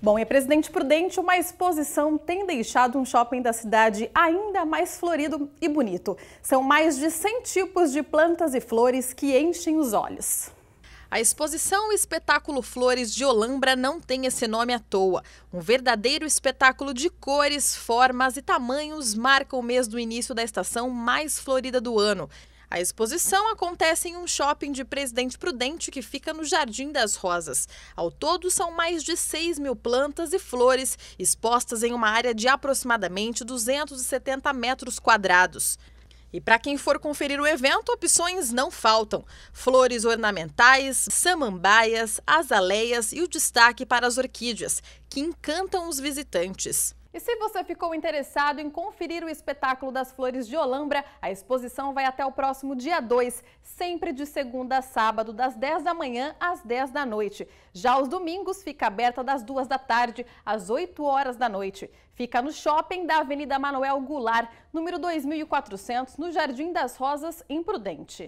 Bom, e Presidente Prudente, uma exposição tem deixado um shopping da cidade ainda mais florido e bonito. São mais de 100 tipos de plantas e flores que enchem os olhos. A exposição Espetáculo Flores de Olambra não tem esse nome à toa. Um verdadeiro espetáculo de cores, formas e tamanhos marca o mês do início da estação mais florida do ano. A exposição acontece em um shopping de Presidente Prudente que fica no Jardim das Rosas. Ao todo, são mais de 6 mil plantas e flores expostas em uma área de aproximadamente 270 metros quadrados. E para quem for conferir o evento, opções não faltam: flores ornamentais, samambaias, azaleias e o destaque para as orquídeas, que encantam os visitantes. E se você ficou interessado em conferir o espetáculo das flores de Olambra, a exposição vai até o próximo dia 2, sempre de segunda a sábado, das 10 da manhã às 10 da noite. Já os domingos fica aberta das 2 da tarde às 8 horas da noite. Fica no shopping da Avenida Manuel Goulart, número 2400, no Jardim das Rosas, em Prudente.